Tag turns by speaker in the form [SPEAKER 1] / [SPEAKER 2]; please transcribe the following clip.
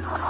[SPEAKER 1] you.